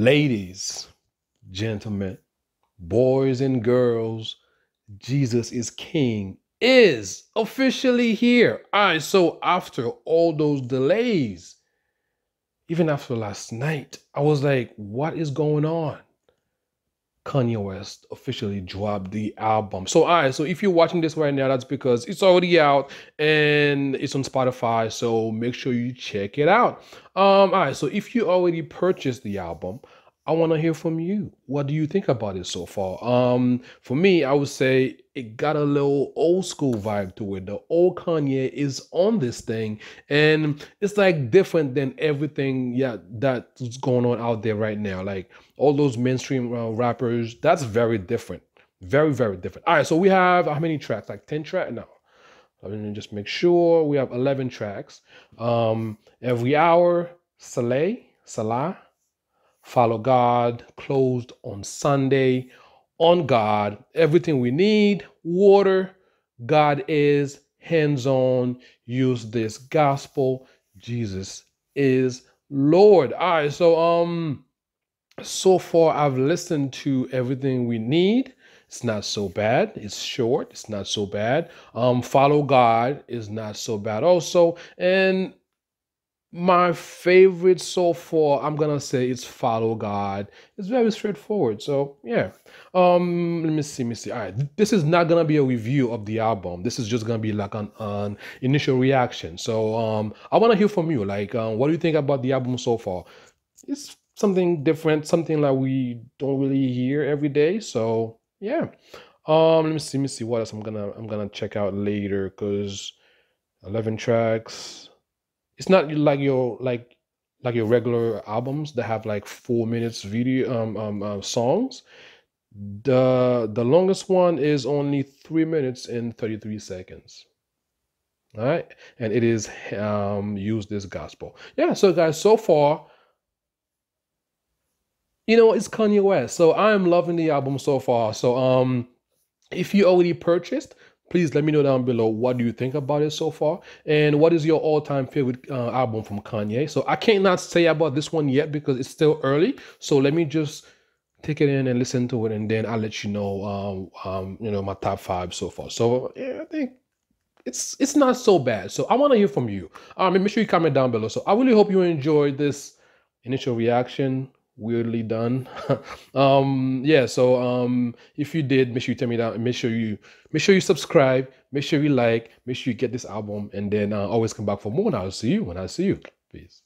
Ladies, gentlemen, boys and girls, Jesus is King is officially here. All right, so after all those delays, even after last night, I was like, what is going on? Kanye West officially dropped the album. So, all right, so if you're watching this right now, that's because it's already out and it's on Spotify. So make sure you check it out. Um, all right, so if you already purchased the album, I want to hear from you. What do you think about it so far? Um, for me, I would say it got a little old school vibe to it. The old Kanye is on this thing, and it's like different than everything, yeah, that's going on out there right now. Like all those mainstream uh, rappers, that's very different, very very different. All right, so we have how many tracks? Like ten tracks now. Let me just make sure we have eleven tracks. Um, every hour, Saleh, Salah follow God, closed on Sunday, on God, everything we need, water, God is hands on, use this gospel, Jesus is Lord. All right, so um so far I've listened to everything we need. It's not so bad. It's short. It's not so bad. Um, follow God is not so bad also. And my favorite so far, I'm gonna say it's Follow God. It's very straightforward. So yeah. Um, let me see, let me see. All right, this is not gonna be a review of the album. This is just gonna be like an, an initial reaction. So um, I wanna hear from you. Like, um, what do you think about the album so far? It's something different, something that we don't really hear every day. So yeah. Um, let me see, let me see what else I'm gonna I'm gonna check out later because 11 tracks it's not like your like like your regular albums that have like four minutes video um, um uh, songs. The the longest one is only three minutes and 33 seconds. All right and it is um use this gospel. Yeah so guys so far you know it's kanye west. So i'm loving the album so far. So um if you already purchased please let me know down below what do you think about it so far and what is your all-time favorite uh, album from kanye? So i can't not say about this one yet because it's still early. So let me just take it in and listen to it and then i'll let you know um, um you know my top five so far. So yeah i think it's it's not so bad. So i want to hear from you. Um and make sure you comment down below. So i really hope you enjoyed this initial reaction weirdly done. Um yeah so um if you did make sure you tell me that make sure you make sure you subscribe make sure you like make sure you get this album and then uh, always come back for more and i'll see you when i see you. Peace